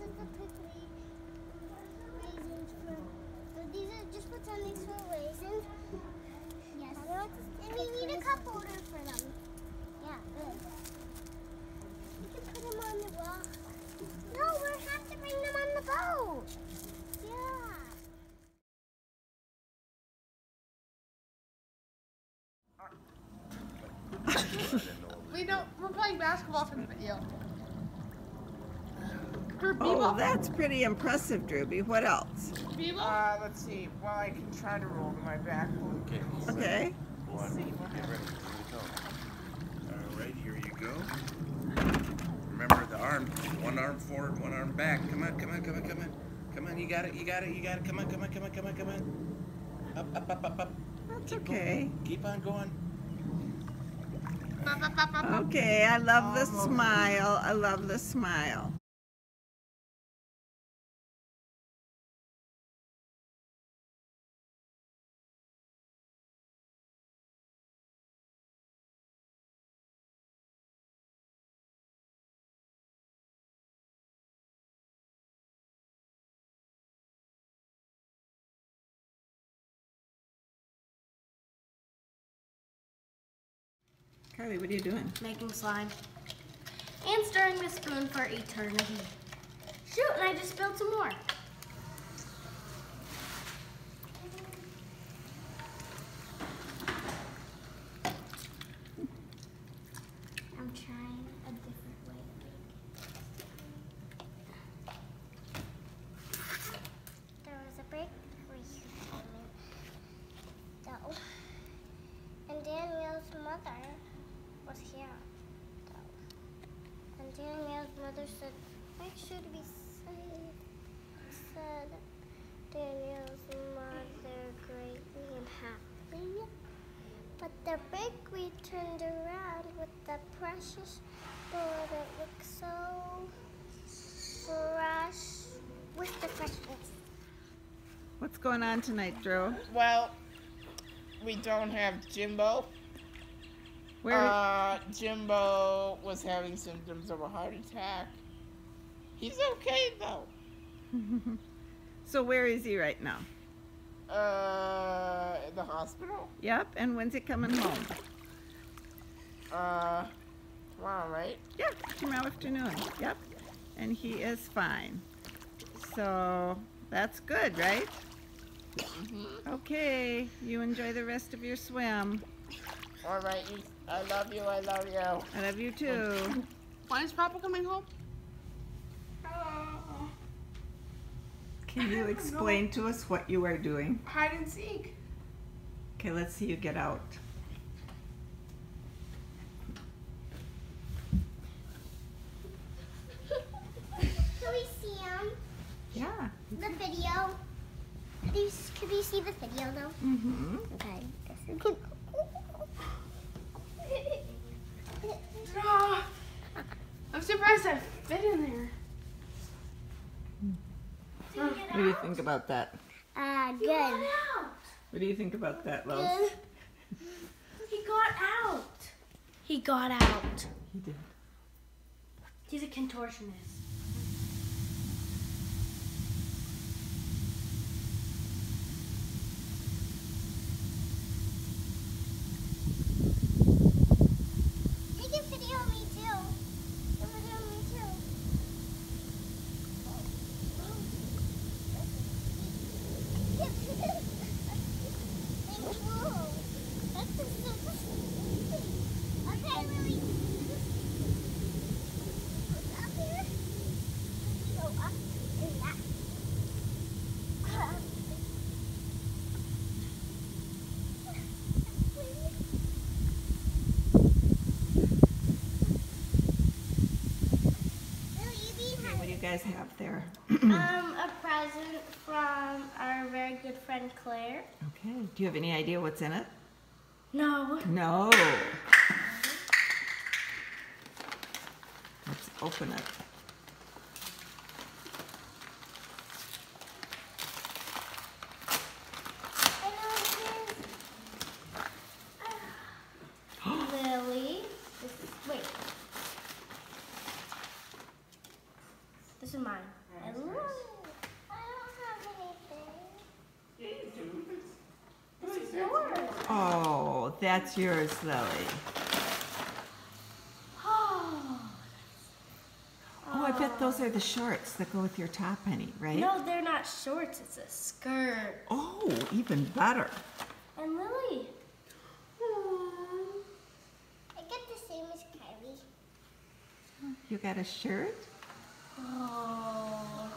Daddy wants us to raisins for. So these are just pretend these are raisins. Yes. And we need a cup holder for them. Yeah, good. We can put them on the rock. No, we have to bring them on the boat. Yeah. We don't. We're playing basketball for the video. For Oh, that's pretty impressive, Drewby. What else? Bebo. Uh, let's see. Well, I can try to roll to my back. Okay. Okay. One. see Get ready. Here we go. All right, here you go. Remember the arm. One arm forward, one arm back. Come on, come on, come on, come on. Come on, you got it, you got it, you got it. Come on, come on, come on, come on, come on. Up, up, up, up, up. That's Keep okay. Going. Keep on going. Okay, I love the smile. I love the smile. Carly, what are you doing? Making slime. And stirring the spoon for eternity. Shoot, and I just spilled some more. I'm trying a different way to make it. There was a big tree coming though. And Danielle's mother was here though. And Danielle's mother said, make sure to be safe. Said Danielle's mother greatly and happy. But the bakery turned around with the precious door that looked so fresh with the freshness. What's going on tonight, Drew? Well, we don't have Jimbo. Where? Uh, Jimbo was having symptoms of a heart attack. He's okay though. so where is he right now? Uh, in the hospital. Yep. And when's he coming home? Uh, tomorrow, right? Yeah, tomorrow afternoon. Yep. And he is fine. So that's good, right? Okay. You enjoy the rest of your swim. All right. You, I love you. I love you. I love you too. When is Papa coming home? Hello. Can you explain to us what you are doing? Hide and seek. Okay, let's see you get out. Can we see him? Yeah. The video? Could you, could you see the video though? Mm-hmm. Okay. This is Ah, I'm surprised I fit in there. What do you think about that? uh, good. What do you think about that, Los? Good. He got out. He got out. He did. He's a contortionist. You can video me too. You can video me too. Okay, Lily. Up here. Go up and that. What do you guys have there? Um, a present from our very good friend Claire. Okay. Do you have any idea what's in it? No. No. Let's open it. Lily. This is, wait. This is mine. I love it. I don't have anything. This is yours. Oh, that's yours, Lily. Ah. Oh, I bet those are the shorts that go with your top, honey, right? No, they're not shorts. It's a skirt. Oh, even better. And Lily. Hmm. I get the same as Kylie. You got a shirt? Oh.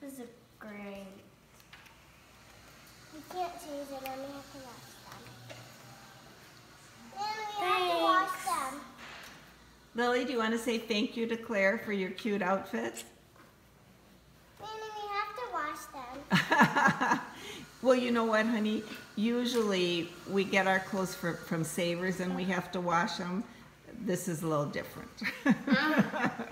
This is great. We and we have to wash them. Then we have to wash them. Lily, do you want to say thank you to Claire for your cute outfit? Then we have to wash them. well, you know what, honey? Usually we get our clothes for, from Savers and we have to wash them. This is a little different. Uh-huh.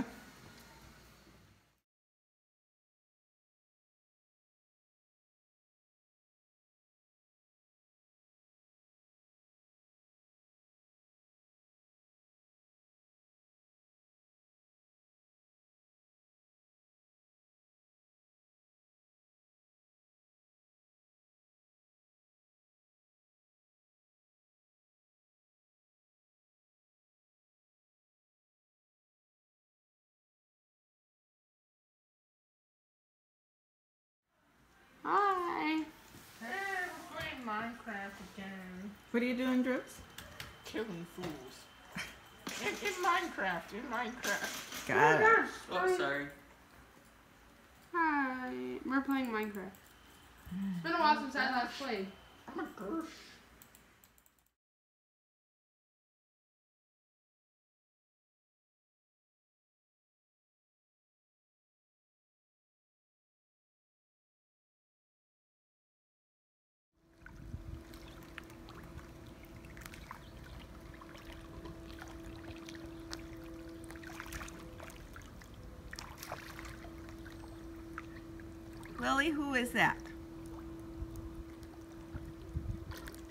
Playing Minecraft again. what are you doing, Droops? Killing fools. In, in Minecraft, in Minecraft. Got it. Oh, sorry. Hi. We're playing Minecraft. It's been a while since I last played. I'm a Gersh. Lily, who is that?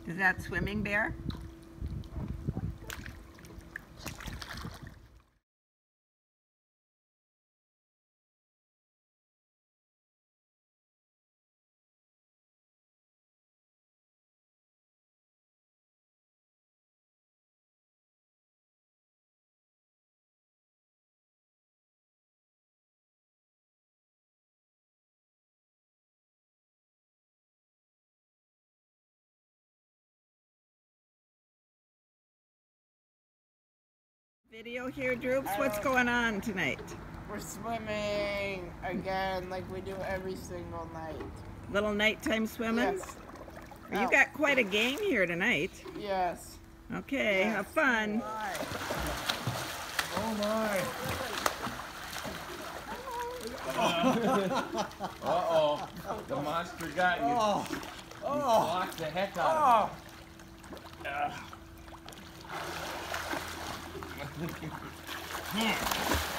Is that Swimming Bear? Video here, Droops. What's going on tonight? We're swimming again like we do every single night. Little nighttime swimming? Yes. You oh. got quite a game here tonight. Yes. Okay, Yes. have fun. Why? Oh my. Oh, Uh-oh. The monster got you. Oh. You Oh. blocked the heck out of Oh. It.